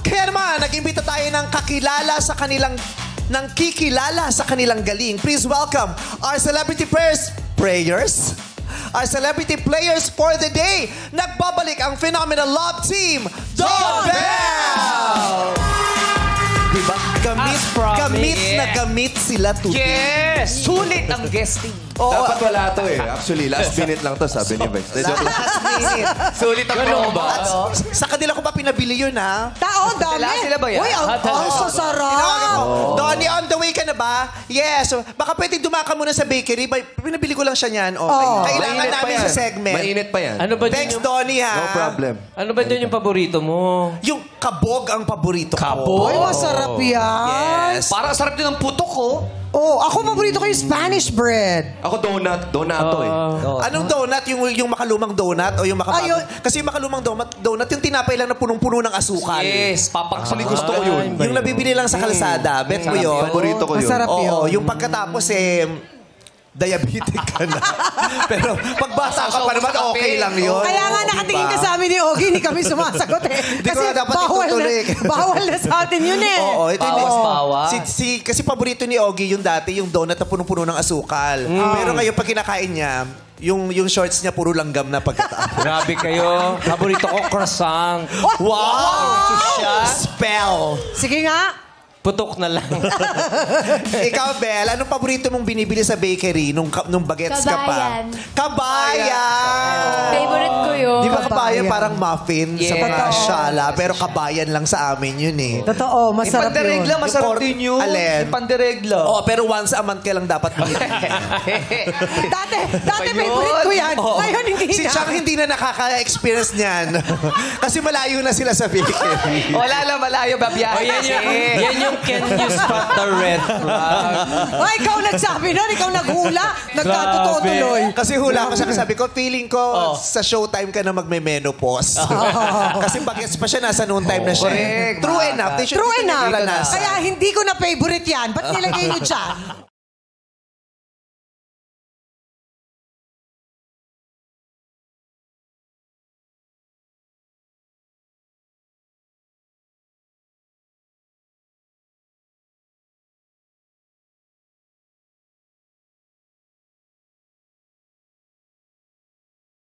Kaya naman, nag-imbita tayo ng kakilala sa kanilang ng kikilala sa kanilang galing. Please welcome our celebrity prayers, prayers, our celebrity players for the day. Nagbabalik ang phenomenal love team, Don Bell! Gamit sila today. Yes! Sulit ang guesting. Oo, Dapat wala to eh. Actually, last minute lang to, sabi ni Vice. Last minute. Sulit ang promo. At sa kanila ko pa pinabili yun, ha? Tao, dami. Dala sila ba yan? Uy, ang, Ah, dala. ang sasarap. Tinawagan ko, Donnie, on the way ka na ba? Yes. So, baka pwede dumaka muna sa bakery. Ba- Pinabili ko lang siya niyan. Okay. Oh. Kailangan Mainit pa namin yan. sa segment. Mainit pa yan. Ano ba Thanks, yung, Donnie, ha? No problem. ano ba din yung paborito mo? Yung kabog ang paborito ko. Kabog? Uy, masarap yan. Yes. Parang sarap din ng putok ko. Oh, ako paborito ko yung Spanish bread. Ako donut. Donato eh. Anong donut? Yung, yung makalumang donut o yung makabagong? Ayun. Kasi yung makalumang donut, donut, yung tinapay lang na punong-puno ng asukal. Yes, papaksak. Actually, gusto ko yun. Yung nabibili lang sa kalsada. Bet mo yun? Paborito ko yun. Masarap Oo, yun. yung pagkatapos eh, diabetic ka na. Pero pag bata ka pa naman, okay lang yun. Kaya nga nakatingin ka sa amin ni Ogie, hindi kami sumasagot eh. Ko Kasi nga dapat bawal na, itutuloy. bawal na sa atin yun eh. Oo, ito Bawas, yung- bawas. Si, si, kasi paborito ni Ogie yung dati, yung donut na punong-puno ng asukal. Pero ngayon, pag kinakain niya, yung, yung shorts niya puro langgam na pagkatapos. Grabe kayo. Paborito ko, croissant. wow! Spell! Sige nga. Putok na lang. Ikaw, Bel, anong paborito mong binibili sa bakery nung, nung bagets ka pa? Kabayan. Kabayan! Favorite. Di ba kabayan parang muffin sa Yes. mga Totoo. shala, pero kabayan lang sa amin yun eh. Totoo, masarap yun. Panderegla, masarap Yung pork- din yun. Alin? Yung Panderegla. Oo, pero once a month ka lang dapat bumili. Dati, dati Ba yun? favorite ko yan. Oo. Ngayon hindi si na. Chang hindi na nakaka-experience niyan. Kasi malayo na sila sa bakery. Wala lang malayo, babiyahe. Oh, yan yung, yan yung can you spot the red flag? Ay, ikaw nagsabi nun, ikaw naghula, nagkatotoo Grabe. tuloy. Kasi hula ko siya sabi ko, feeling ko sa showtime ka na magme-menopause. Kasi bagets pa siya, nasa noon time na siya. Correct. True enough. They should True be enough. naranasan. Kaya hindi ko na favorite yan. Ba't nilagay niyo dyan?